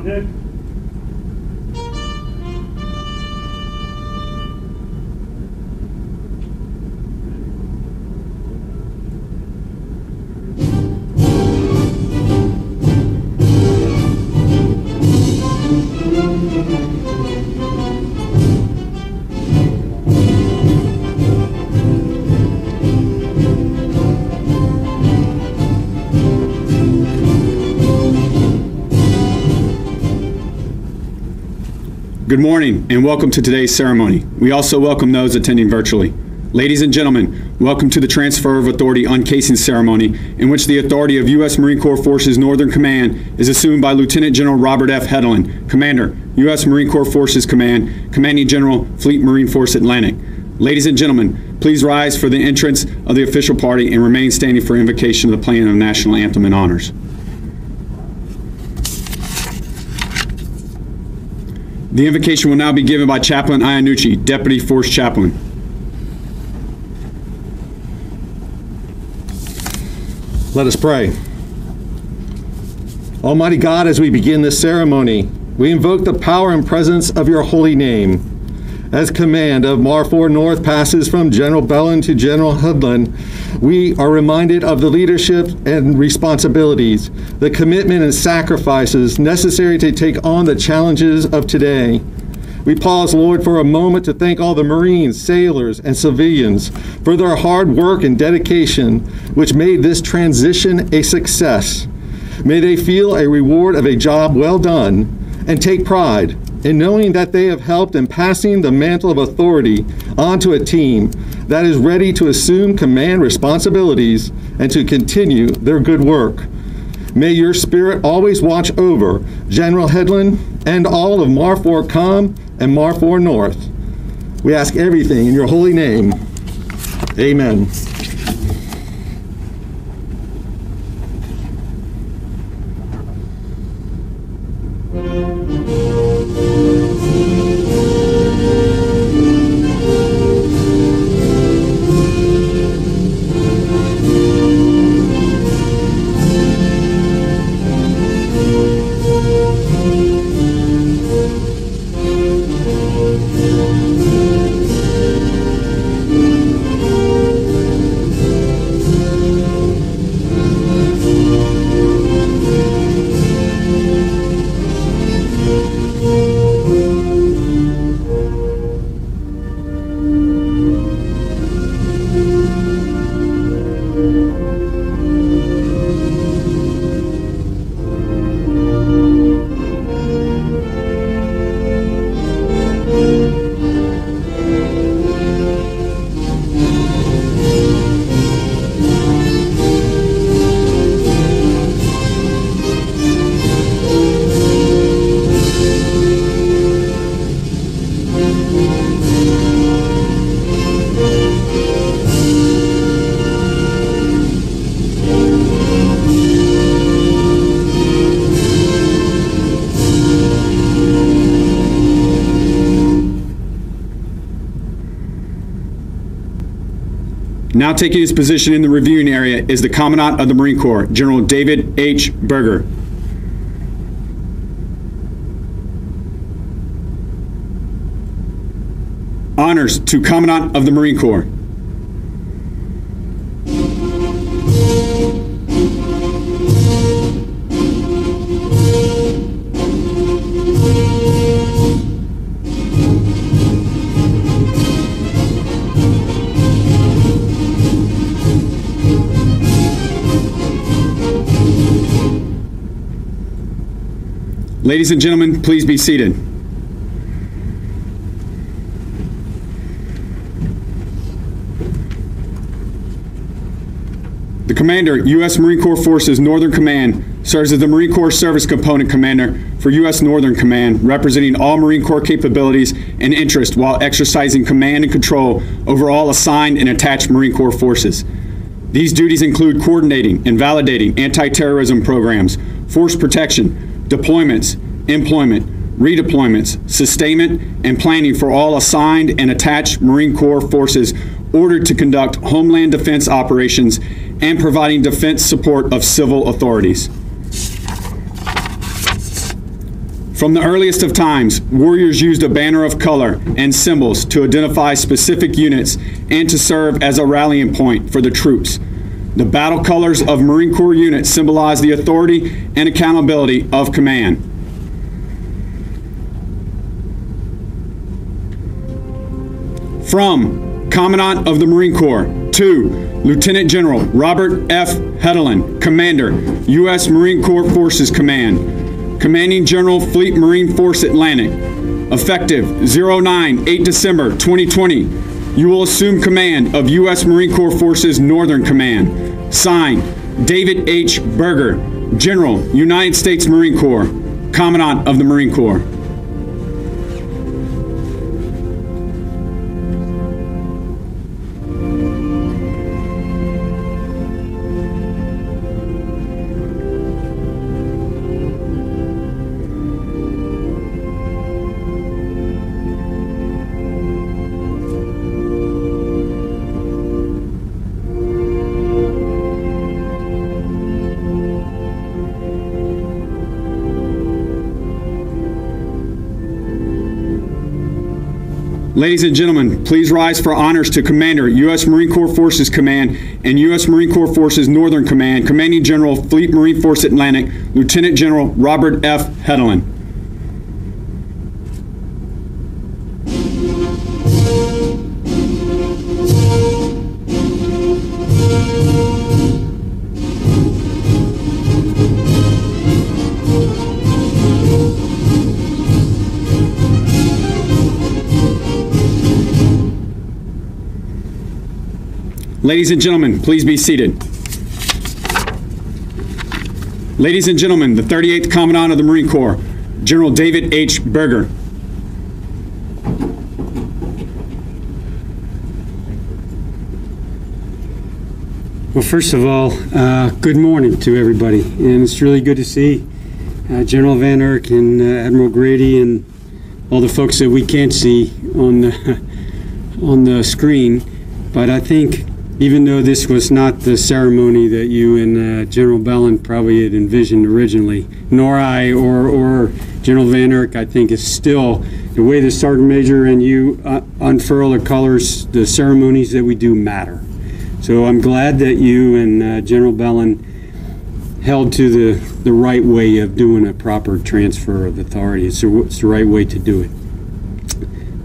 On Good morning and welcome to today's ceremony. We also welcome those attending virtually. Ladies and gentlemen, welcome to the Transfer of Authority Uncasing Ceremony, in which the authority of U.S. Marine Corps Forces Northern Command is assumed by Lieutenant General Robert F. Hedelund, Commander, U.S. Marine Corps Forces Command, Commanding General, Fleet Marine Force Atlantic. Ladies and gentlemen, please rise for the entrance of the official party and remain standing for invocation of the playing of national anthem and honors. The invocation will now be given by Chaplain Iannucci, Deputy Force Chaplain. Let us pray. Almighty God, as we begin this ceremony, we invoke the power and presence of your holy name. As command of Marfor North passes from General Bellon to General Hedelund, we are reminded of the leadership and responsibilities, the commitment and sacrifices necessary to take on the challenges of today. We pause, Lord, for a moment to thank all the Marines, sailors, and civilians for their hard work and dedication, which made this transition a success. May they feel a reward of a job well done and take pride in knowing that they have helped in passing the mantle of authority onto a team that is ready to assume command responsibilities and to continue their good work. May your spirit always watch over General Hedelund and all of Marfor Com and Marfor North. We ask everything in your holy name. Amen. Now taking his position in the reviewing area is the Commandant of the Marine Corps, General David H. Berger. Honors to Commandant of the Marine Corps. Ladies and gentlemen, please be seated. The Commander, U.S. Marine Corps Forces Northern Command, serves as the Marine Corps Service Component Commander for U.S. Northern Command, representing all Marine Corps capabilities and interests while exercising command and control over all assigned and attached Marine Corps forces. These duties include coordinating and validating anti-terrorism programs, force protection, deployments, employment, redeployments, sustainment, and planning for all assigned and attached Marine Corps forces ordered to conduct homeland defense operations and providing defense support of civil authorities. From the earliest of times, warriors used a banner of color and symbols to identify specific units and to serve as a rallying point for the troops. The battle colors of Marine Corps units symbolize the authority and accountability of command. From Commandant of the Marine Corps to Lieutenant General Robert F. Hedelund, Commander, U.S. Marine Corps Forces Command, Commanding General Fleet Marine Force Atlantic, effective 09 8 December 2020. You will assume command of U.S. Marine Corps Forces Northern Command. Signed, David H. Berger, General, United States Marine Corps, Commandant of the Marine Corps. Ladies and gentlemen, please rise for honors to Commander, U.S. Marine Corps Forces Command and U.S. Marine Corps Forces Northern Command, Commanding General Fleet Marine Force Atlantic, Lieutenant General Robert F. Hedelund. Ladies and gentlemen, please be seated. Ladies and gentlemen, the 38th Commandant of the Marine Corps, General David H. Berger. Well, first of all, uh, good morning to everybody, and it's really good to see uh, General VanHerck and uh, Admiral Grady and all the folks that we can't see on the on the screen. But I think even though this was not the ceremony that you and uh, General Bellon probably had envisioned originally, nor I or or General VanHerck, I think is still the way the Sergeant Major and you uh, unfurl the colors. The ceremonies that we do matter. So I'm glad that you and uh, General Bellon held to the, the right way of doing a proper transfer of authority. It's the, it's the right way to do it.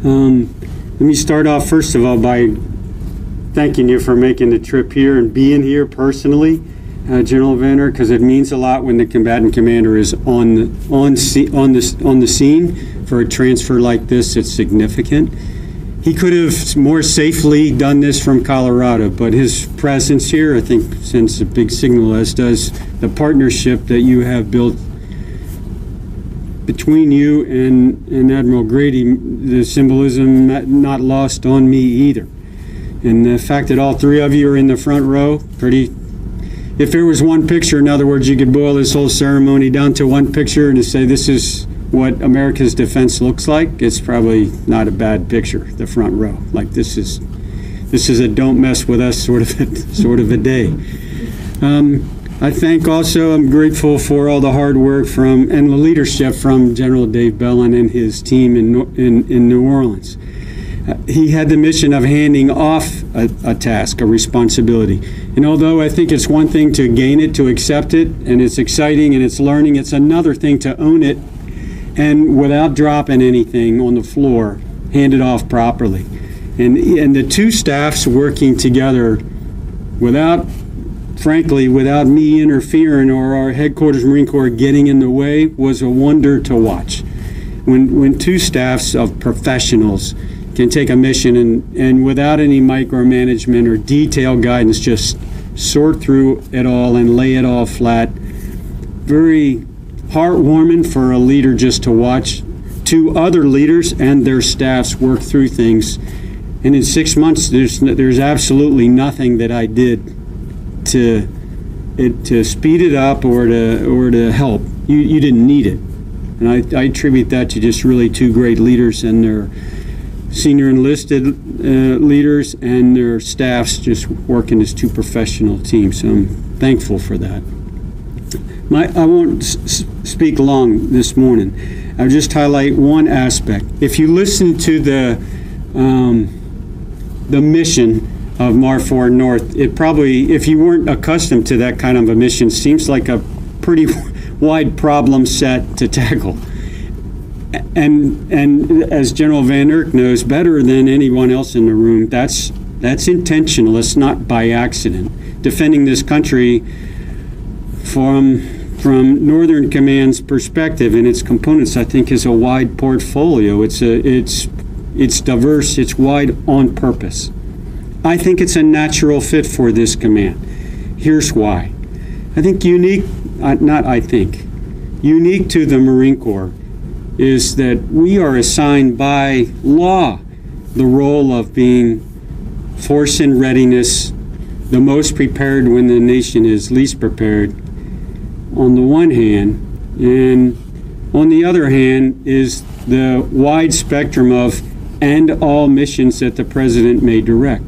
Um, let me start off, first of all, by thanking you for making the trip here and being here personally, uh, General VanHerck, because it means a lot when the combatant commander is on the, on, on, the, on the scene for a transfer like this. It's significant. He could have more safely done this from Colorado, but his presence here, I think, sends a big signal, as does the partnership that you have built between you and, and Admiral Grady. The symbolism not lost on me either. And the fact that all three of you are in the front row, pretty. If there was one picture, in other words, you could boil this whole ceremony down to one picture and to say this is what America's defense looks like, it's probably not a bad picture. The front row, like this is, this is a don't mess with us sort of a, sort of a day. Um, I thank also. I'm grateful for all the hard work from and the leadership from General Dave Bellon and his team in in, in New Orleans. He had the mission of handing off a, a, task, a responsibility. And although I think it's one thing to gain it, to accept it, and it's exciting and it's learning, it's another thing to own it and without dropping anything on the floor, hand it off properly. And, and the two staffs working together without, frankly, without me interfering or our headquarters Marine Corps getting in the way was a wonder to watch. When, when two staffs of professionals can take a mission and, and without any micromanagement or detailed guidance, just sort through it all and lay it all flat. Very heartwarming for a leader just to watch two other leaders and their staffs work through things. And in six months, there's there's absolutely nothing that I did to it, to speed it up or to or to help. You you didn't need it, and I, I attribute that to just really two great leaders and their senior enlisted uh, leaders and their staffs just working as two professional teams. So I'm thankful for that. My, I won't speak long this morning. I'll just highlight one aspect. If you listen to the um, the mission of Marfor North, it probably, if you weren't accustomed to that kind of a mission, seems like a pretty wide problem set to tackle. And and as General VanHerck knows better than anyone else in the room, that's that's intentional. It's not by accident. Defending this country from from Northern Command's perspective and its components, I think, is a wide portfolio. It's a it's it's diverse. It's wide on purpose. I think it's a natural fit for this command. Here's why. I think unique, uh, not I think, unique to the Marine Corps is that we are assigned by law the role of being force in readiness, the most prepared when the nation is least prepared, on the one hand, and on the other hand is the wide spectrum of and all missions that the president may direct,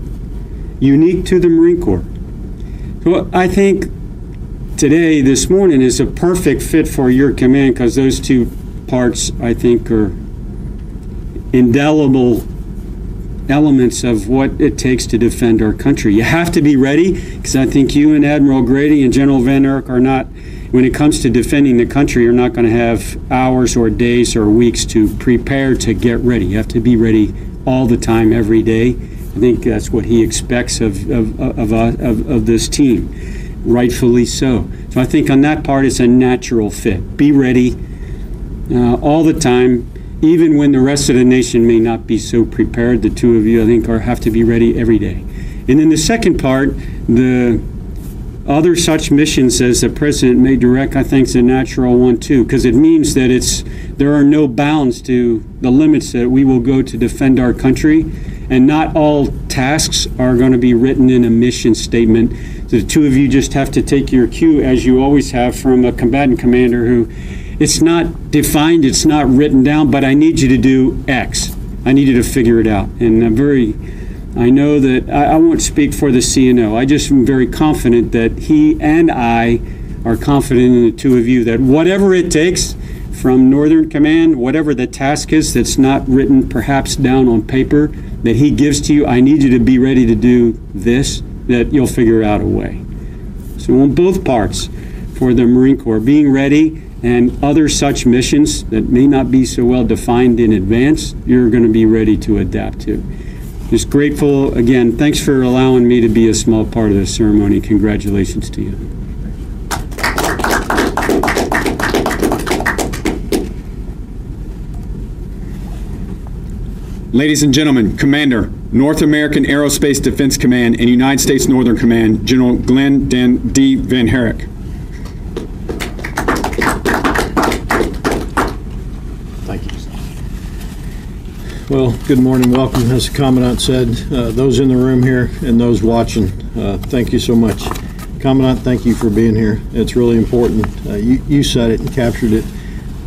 unique to the Marine Corps. So I think today, this morning, is a perfect fit for your command because those two parts, I think, are indelible elements of what it takes to defend our country. You have to be ready because I think you and Admiral Grady and General VanHerck are not, when it comes to defending the country, you're not going to have hours or days or weeks to prepare to get ready. You have to be ready all the time, every day. I think that's what he expects of, of, of, of, of this team, rightfully so. So I think on that part, it's a natural fit. Be ready uh, all the time, even when the rest of the nation may not be so prepared. The two of you, I think, are have to be ready every day. And then the second part, the other such missions as the president may direct, I think, is a natural one too, because it means that it's there are no bounds to the limits that we will go to defend our country, and not all tasks are going to be written in a mission statement. The two of you just have to take your cue, as you always have, from a combatant commander who it's not defined, it's not written down, but I need you to do X. I need you to figure it out. And I'm very, I know that, I, I won't speak for the CNO. I just am very confident that he and I are confident in the two of you that whatever it takes from Northern Command, whatever the task is that's not written perhaps down on paper that he gives to you, I need you to be ready to do this, that you'll figure out a way. So on both parts for the Marine Corps, being ready and other such missions that may not be so well defined in advance, you're going to be ready to adapt to. Just grateful again. Thanks for allowing me to be a small part of this ceremony. Congratulations to you. Ladies and gentlemen, Commander, North American Aerospace Defense Command and United States Northern Command, General Glen Dan D. VanHerck. Well, good morning, welcome, as the Commandant said, uh, those in the room here and those watching, uh, thank you so much. Commandant, thank you for being here. It's really important. Uh, You you said it and captured it.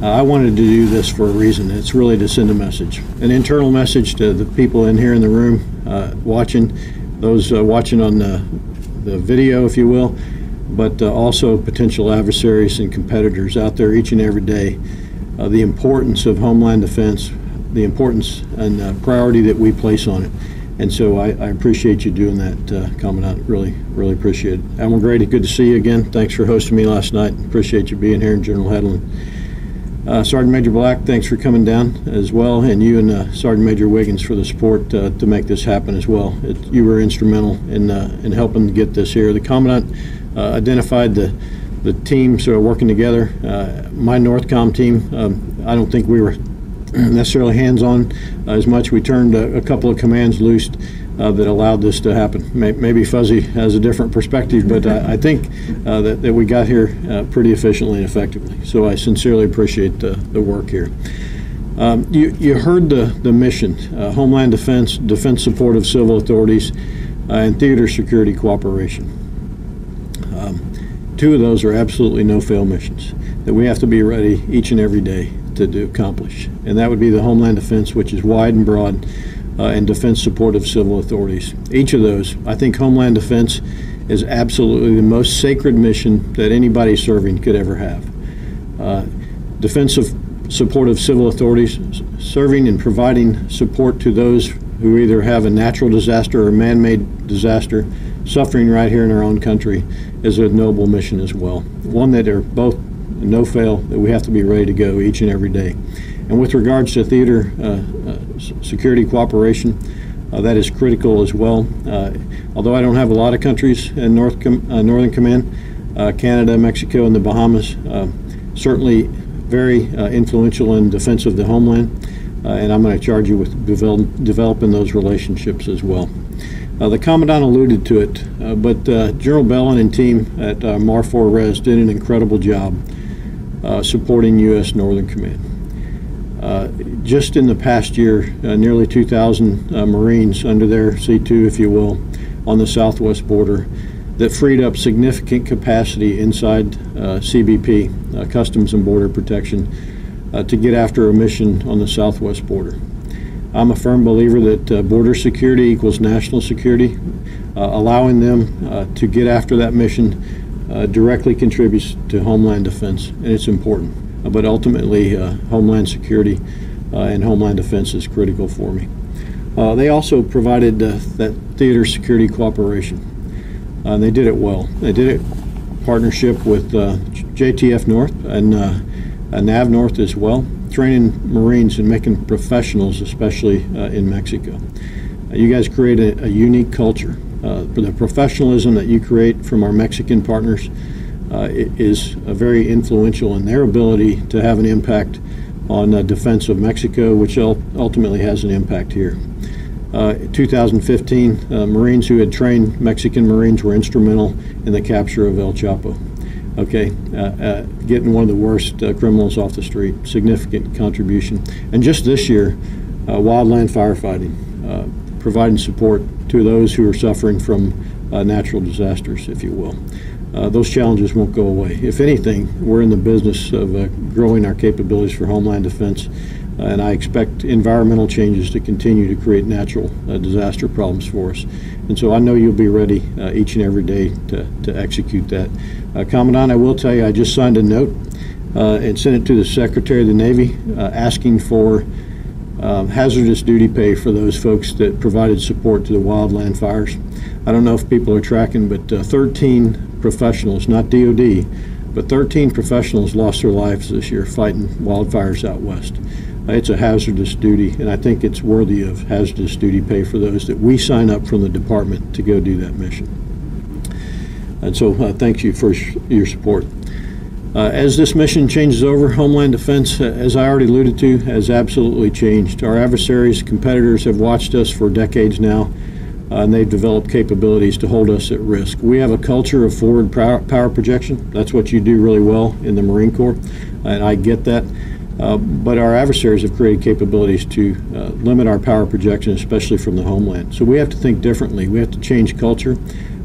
Uh, I wanted to do this for a reason. It's really to send a message, an internal message to the people in here in the room uh, watching, those uh, watching on the the video, if you will, but also potential adversaries and competitors out there each and every day the importance of Homeland Defense, the importance and priority that we place on it. And so I, I appreciate you doing that, uh, Commandant. Really, really appreciate it. Admiral Grady, good to see you again. Thanks for hosting me last night. Appreciate you being here, General Hedelund. Uh, Sergeant Major Black, thanks for coming down as well, and you and uh, Sergeant Major Wiggins for the support uh, to make this happen as well. It, you were instrumental in uh, in helping get this here. The Commandant uh, identified the the are working together. Uh, my Northcom team, um, I don't think we were necessarily hands-on as much. We turned a, a couple of commands loose uh, that allowed this to happen. May, maybe Fuzzy has a different perspective, but I, I think uh, that, that we got here uh, pretty efficiently and effectively. So I sincerely appreciate the, the work here. Um, you, you heard the, the mission, uh, Homeland Defense, defense support of civil authorities, uh, and theater security cooperation. Um, two of those are absolutely no-fail missions that we have to be ready each and every day to accomplish. And that would be the Homeland Defense, which is wide and broad, uh, and defense support of civil authorities. Each of those, I think Homeland Defense is absolutely the most sacred mission that anybody serving could ever have. Uh, defense of support of civil authorities, serving and providing support to those who either have a natural disaster or man-made disaster suffering right here in our own country is a noble mission as well. One that are both no fail, that we have to be ready to go each and every day. And with regards to theater uh, uh, security cooperation, uh, that is critical as well. Uh, although I don't have a lot of countries in North Com- uh, Northern Command, uh, Canada, Mexico, and the Bahamas, uh, certainly very influential in defense of the homeland. And I'm going to charge you with develop, developing those relationships as well. The Commandant alluded to it, but General Bellon and team at uh, MARFORRES did an incredible job uh, supporting U.S. Northern Command. Uh, just in the past year, uh, nearly 2,000 uh, Marines under their C2, if you will, on the southwest border that freed up significant capacity inside uh, CBP, uh, Customs and Border Protection, to get after a mission on the southwest border. I'm a firm believer that border security equals national security. Allowing them to get after that mission uh, directly contributes to homeland defense, and it's important. Uh, but ultimately, uh, homeland security uh, and homeland defense is critical for me. They also provided that theater security cooperation. And they did it well. They did it partnership with JTF North and NAV North as well, training Marines and making professionals, especially in Mexico. You guys create a, a unique culture. Uh, the professionalism that you create from our Mexican partners uh, is uh, very influential in their ability to have an impact on uh, defense of Mexico, which ultimately has an impact here. Uh, 2015, uh, Marines who had trained Mexican Marines were instrumental in the capture of El Chapo. Okay, uh, uh, getting one of the worst uh, criminals off the street, significant contribution. And just this year, wildland firefighting, providing support to those who are suffering from uh, natural disasters, if you will. Uh, those challenges won't go away. If anything, we're in the business of uh, growing our capabilities for homeland defense, uh, and I expect environmental changes to continue to create natural uh, disaster problems for us. And so I know you'll be ready uh, each and every day to, to execute that. Commandant, I will tell you, I just signed a note and sent it to the Secretary of the Navy asking for um, hazardous duty pay for those folks that provided support to the wildland fires. I don't know if people are tracking, but uh, 13 professionals, not DOD, but 13 professionals lost their lives this year fighting wildfires out west. Uh, It's a hazardous duty, and I think it's worthy of hazardous duty pay for those that we sign up from the department to go do that mission. And so, uh, thank you for your support. Uh, As this mission changes over, Homeland Defense, uh, as I already alluded to, has absolutely changed. Our adversaries, competitors have watched us for decades now, uh, and they've developed capabilities to hold us at risk. We have a culture of forward power power projection. That's what you do really well in the Marine Corps, and I get that. Uh, But our adversaries have created capabilities to uh, limit our power projection, especially from the homeland. So we have to think differently. We have to change culture.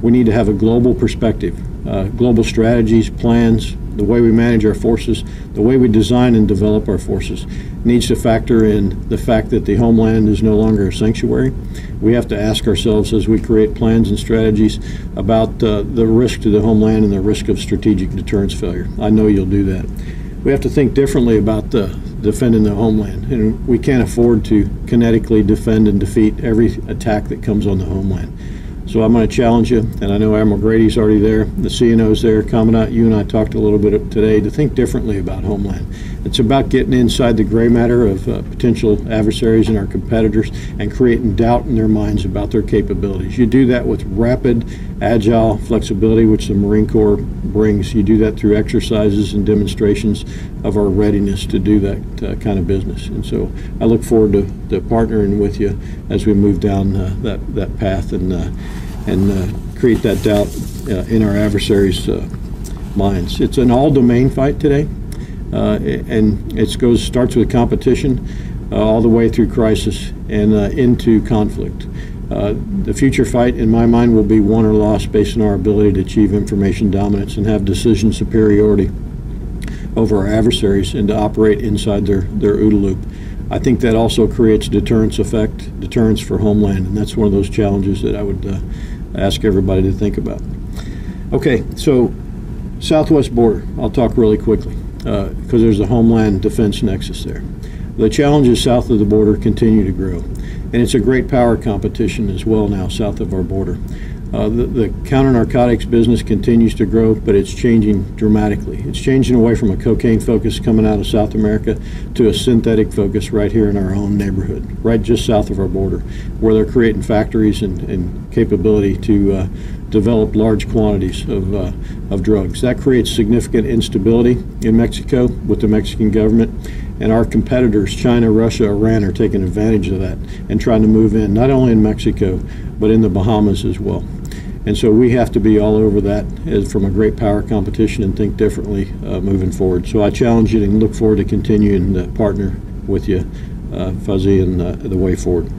We need to have a global perspective, uh, global strategies, plans, the way we manage our forces, the way we design and develop our forces needs to factor in the fact that the homeland is no longer a sanctuary. We have to ask ourselves as we create plans and strategies about uh, the risk to the homeland and the risk of strategic deterrence failure. I know you'll do that. We have to think differently about the defending the homeland, and we can't afford to kinetically defend and defeat every attack that comes on the homeland. So I'm going to challenge you, and I know Admiral Grady's already there, the CNO's there, Commandant, you and I talked a little bit today to think differently about Homeland. It's about getting inside the gray matter of uh, potential adversaries and our competitors and creating doubt in their minds about their capabilities. You do that with rapid, agile flexibility, which the Marine Corps brings. You do that through exercises and demonstrations of our readiness to do that uh, kind of business. And so I look forward to, to partnering with you as we move down uh, that, that path and, uh, and uh, create that doubt uh, in our adversaries' uh, minds. It's an all-domain fight today, and it goes starts with competition all the way through crisis and into conflict. Uh, the future fight, in my mind, will be won or lost based on our ability to achieve information dominance and have decision superiority over our adversaries and to operate inside their, their OODA loop. I think that also creates deterrence effect, deterrence for homeland, and that's one of those challenges that I would uh, ask everybody to think about. Okay, so southwest border, I'll talk really quickly. because there's a homeland defense nexus there. The challenges south of the border continue to grow, and it's a great power competition as well now south of our border. Uh, the, the counter narcotics business continues to grow, but it's changing dramatically. It's changing away from a cocaine focus coming out of South America to a synthetic focus right here in our own neighborhood, right just south of our border, where they're creating factories and, and capability to uh, develop large quantities of, uh, of drugs. That creates significant instability in Mexico with the Mexican government. And our competitors, China, Russia, Iran, are taking advantage of that and trying to move in, not only in Mexico, but in the Bahamas as well. And so we have to be all over that as from a great power competition and think differently uh, moving forward. So I challenge you and look forward to continuing to partner with you, uh, Fuzzy, and uh, the way forward.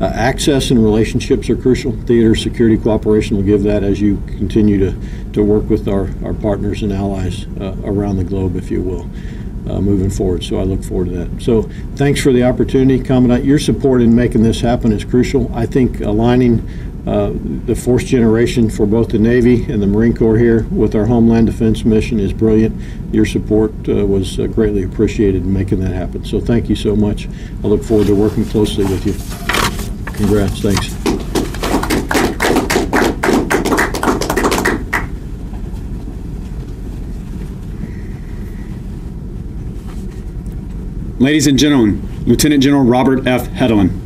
Uh, access and relationships are crucial. Theater security cooperation will give that as you continue to, to work with our, our partners and allies uh, around the globe, if you will. Uh, moving forward. So I look forward to that. So thanks for the opportunity, Commandant. Your support in making this happen is crucial. I think aligning uh, the fourth generation for both the Navy and the Marine Corps here with our Homeland Defense mission is brilliant. Your support uh, was uh, greatly appreciated in making that happen. So thank you so much. I look forward to working closely with you. Congrats. Thanks. Ladies and gentlemen, Lieutenant General Robert F. Hedelund.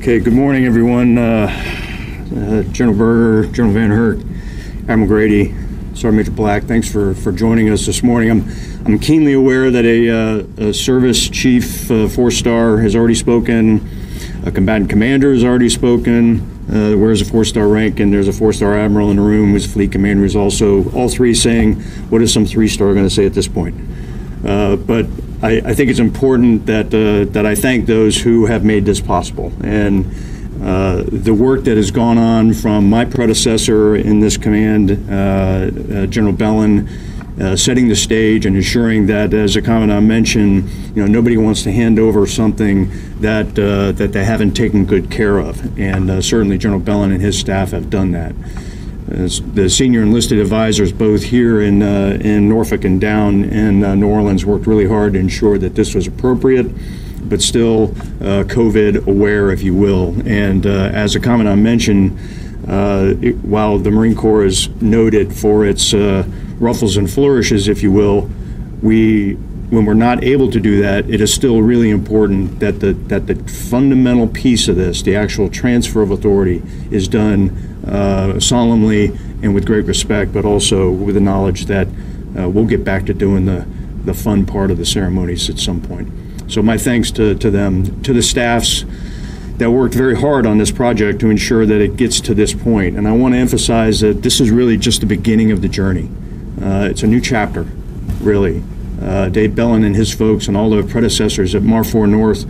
Okay, good morning, everyone. Uh, uh, General Berger, General VanHerck, Admiral Grady, Sergeant Major Black, thanks for, for joining us this morning. I'm, I'm keenly aware that a, uh, a service chief, uh, four star, has already spoken, a combatant commander has already spoken, uh, wears a four star rank, and there's a four star admiral in the room who's fleet commander who's also, all three saying, what is some three star going to say at this point? Uh, but I, I, think it's important that uh, that I thank those who have made this possible and uh, the work that has gone on from my predecessor in this command, uh, uh, General Bellon. Setting the stage and ensuring that, as the commandant mentioned, you know nobody wants to hand over something that that they haven't taken good care of, and certainly General Bellon and his staff have done that the senior enlisted advisors, both here in uh, in Norfolk and down in uh, New Orleans, worked really hard to ensure that this was appropriate, but still uh, COVID aware, if you will. And uh, as the commandant mentioned, uh, it, while the Marine Corps is noted for its uh, ruffles and flourishes, if you will, we when we're not able to do that, it is still really important that the that the fundamental piece of this, the actual transfer of authority, is done uh, solemnly and with great respect, but also with the knowledge that uh, we'll get back to doing the the fun part of the ceremonies at some point. So my thanks to, to them, to the staffs that worked very hard on this project to ensure that it gets to this point. And I want to emphasize that this is really just the beginning of the journey. Uh, it's a new chapter, really. Uh, Dave Bellon and his folks and all the predecessors at MARFOR North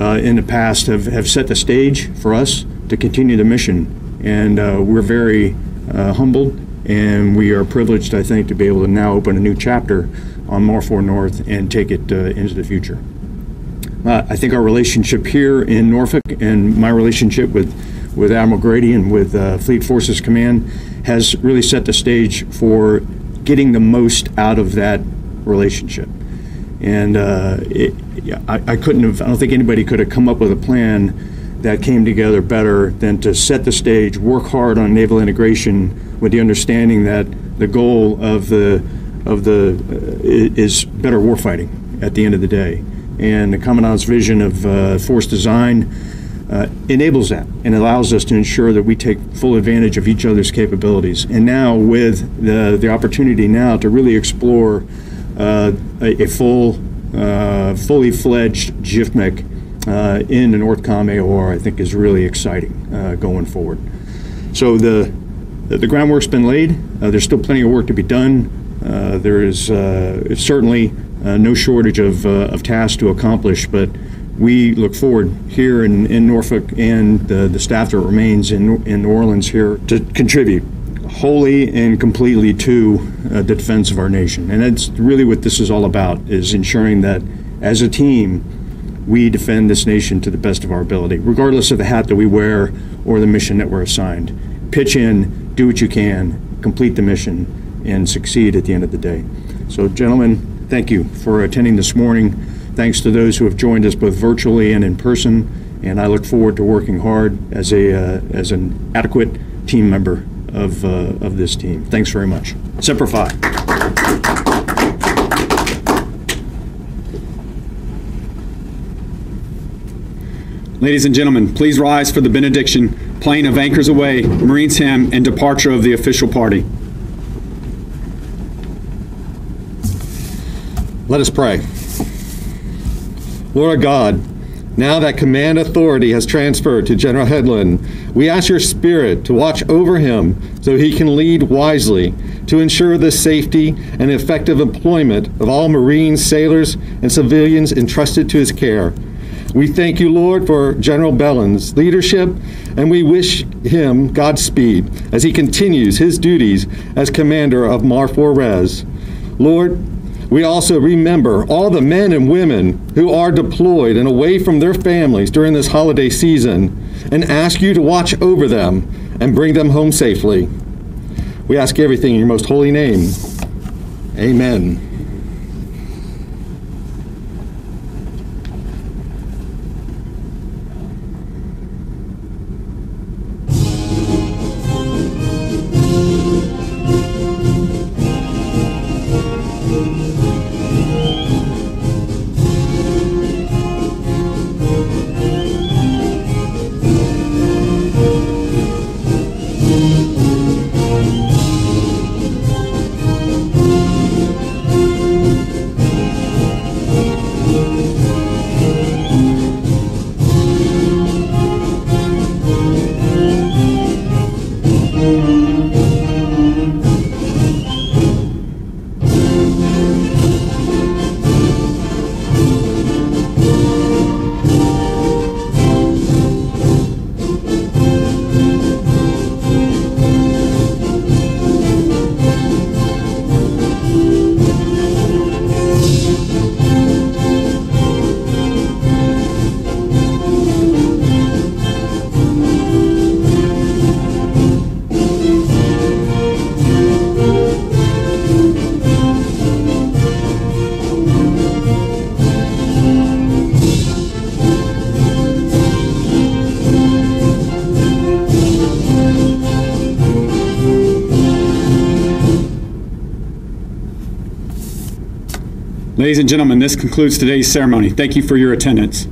uh, in the past have, have set the stage for us to continue the mission. And uh, we're very uh, humbled and we are privileged, I think, to be able to now open a new chapter on MARFOR North and take it uh, into the future. I think our relationship here in Norfolk and my relationship with, with Admiral Grady and with Fleet Forces Command has really set the stage for getting the most out of that relationship. And uh, it, I, I couldn't have, I don't think anybody could have come up with a plan that came together better than to set the stage, work hard on naval integration with the understanding that the goal of the of the uh, is better warfighting at the end of the day. And the commandant's vision of uh, force design uh, enables that and allows us to ensure that we take full advantage of each other's capabilities. And now with the the opportunity now to really explore uh, a, a, full, uh, fully fledged GFMIC uh, in the NORTHCOM AOR, I think is really exciting going forward. So the, the groundwork's been laid. there's still plenty of work to be done. there is certainly no shortage of, of tasks to accomplish, but we look forward here in, in Norfolk and the, the staff that remains in, in New Orleans here to contribute wholly and completely to uh, the defense of our nation. And that's really what this is all about, is ensuring that as a team, we defend this nation to the best of our ability, regardless of the hat that we wear or the mission that we're assigned. Pitch in, do what you can, complete the mission, and succeed at the end of the day. So, gentlemen, thank you for attending this morning. Thanks to those who have joined us both virtually and in person, and I look forward to working hard as a uh, as an adequate team member of uh, of this team. Thanks very much. Semper Fi. Ladies and gentlemen, please rise for the benediction, playing of Anchors Aweigh, Marines Hymn, and departure of the official party. Let us pray. Lord God, now that command authority has transferred to General Hedelund, we ask your Spirit to watch over him so he can lead wisely to ensure the safety and effective employment of all Marines, sailors, and civilians entrusted to his care. We thank you, Lord, for General Bellon's leadership, and we wish him Godspeed as he continues his duties as commander of MARFORRES. Lord, we also remember all the men and women who are deployed and away from their families during this holiday season and ask you to watch over them and bring them home safely. We ask everything in your most holy name. Amen. Ladies and gentlemen, this concludes today's ceremony. Thank you for your attendance.